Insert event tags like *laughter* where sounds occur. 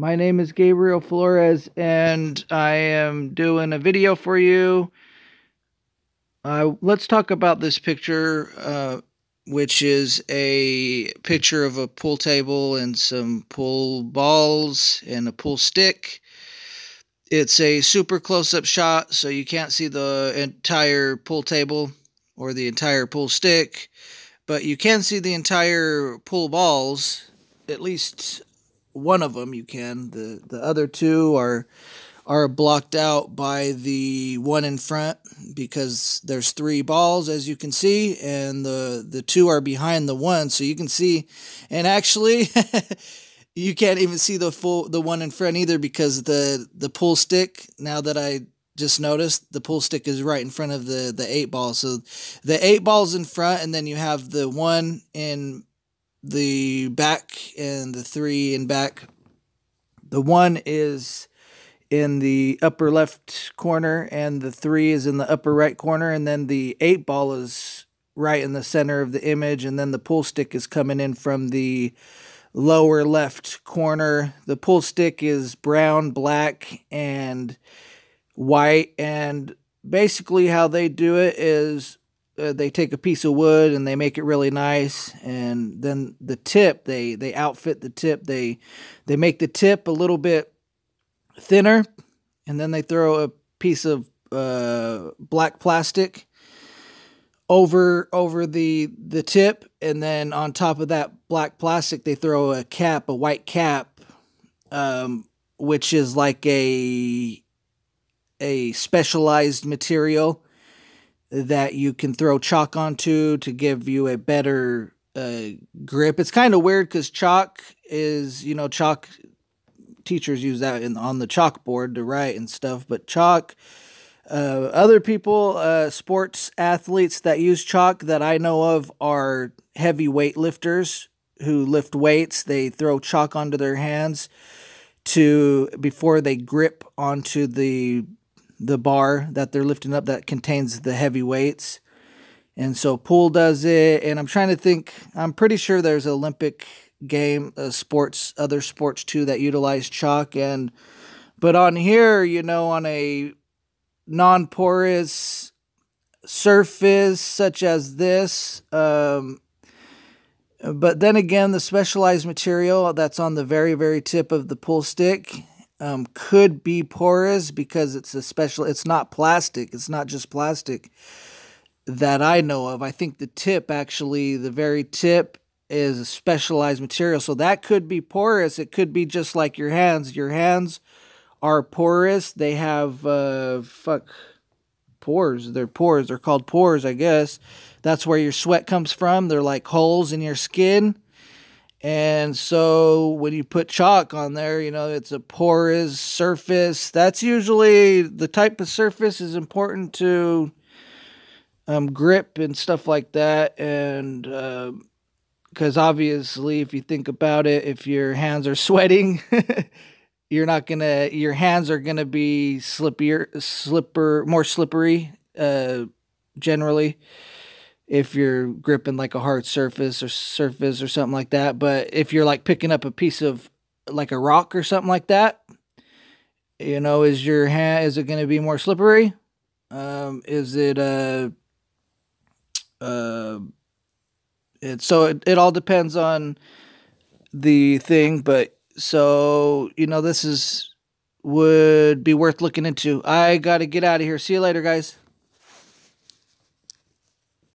My name is Gabriel Flores, and I am doing a video for you. Uh, let's talk about this picture, uh, which is a picture of a pool table and some pool balls and a pool stick. It's a super close up shot, so you can't see the entire pool table or the entire pool stick, but you can see the entire pool balls, at least one of them you can. The the other two are are blocked out by the one in front because there's three balls as you can see and the the two are behind the one so you can see and actually *laughs* you can't even see the full the one in front either because the the pull stick now that I just noticed the pull stick is right in front of the the eight ball so the eight balls in front and then you have the one in the back and the three and back. The one is in the upper left corner, and the three is in the upper right corner, and then the eight ball is right in the center of the image, and then the pull stick is coming in from the lower left corner. The pull stick is brown, black, and white, and basically how they do it is uh, they take a piece of wood and they make it really nice and then the tip they they outfit the tip. They they make the tip a little bit thinner and then they throw a piece of uh, black plastic over over the the tip and then on top of that black plastic they throw a cap a white cap um, which is like a a specialized material that you can throw chalk onto to give you a better uh, grip. It's kind of weird because chalk is, you know, chalk teachers use that in, on the chalkboard to write and stuff, but chalk. Uh, other people, uh, sports athletes that use chalk that I know of are heavy weight lifters who lift weights. They throw chalk onto their hands to before they grip onto the the bar that they're lifting up that contains the heavy weights. And so pool does it. And I'm trying to think, I'm pretty sure there's Olympic game, uh, sports, other sports too that utilize chalk. And, but on here, you know, on a non porous surface such as this, um, but then again, the specialized material that's on the very, very tip of the pool stick um, could be porous because it's a special. It's not plastic. It's not just plastic that I know of. I think the tip actually, the very tip is a specialized material. So that could be porous. It could be just like your hands. Your hands are porous. They have uh fuck pores. They're pores. They're called pores, I guess. That's where your sweat comes from. They're like holes in your skin. And so when you put chalk on there, you know, it's a porous surface. That's usually the type of surface is important to um, grip and stuff like that. And because uh, obviously, if you think about it, if your hands are *laughs* sweating, you're not gonna, your hands are gonna be slippier, slipper, more slippery uh, generally if you're gripping like a hard surface or surface or something like that. But if you're like picking up a piece of like a rock or something like that, you know, is your hand is it going to be more slippery? Um, is it uh uh it so it, it all depends on the thing, but so you know this is would be worth looking into. I got to get out of here. See you later, guys.